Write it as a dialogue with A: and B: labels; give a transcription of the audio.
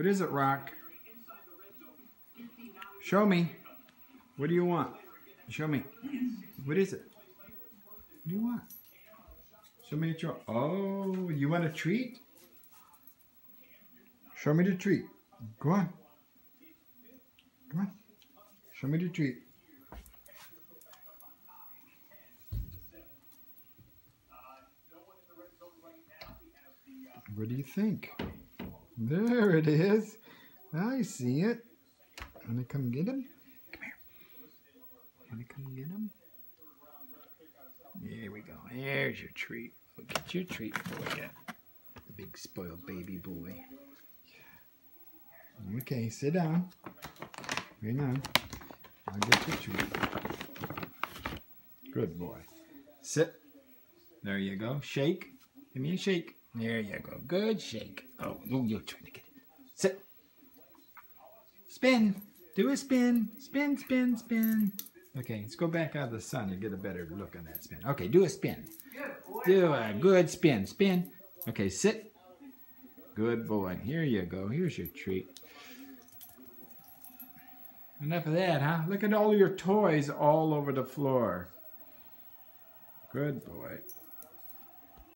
A: What is it, Rock? Show me. What do you want? Show me. What is it? What do you want? Show me your. Oh, you want a treat? Show me the treat. Go on. Come on. Show me the treat. What do you think? There it is. I see it. Wanna come get him? Come here. Wanna come get him? There we go. There's your treat. Look at your treat for you. The big spoiled baby boy. Okay, sit down. Hang on. I'll get your treat. Good boy. Sit. There you go. Shake. Give me a shake. There you go. Good shake. Oh, you're trying to get it. Sit. Spin. Do a spin. Spin, spin, spin. Okay, let's go back out of the sun and get a better look on that spin. Okay, do a spin. Do a good spin. Spin. Okay, sit. Good boy. Here you go. Here's your treat. Enough of that, huh? Look at all your toys all over the floor. Good boy.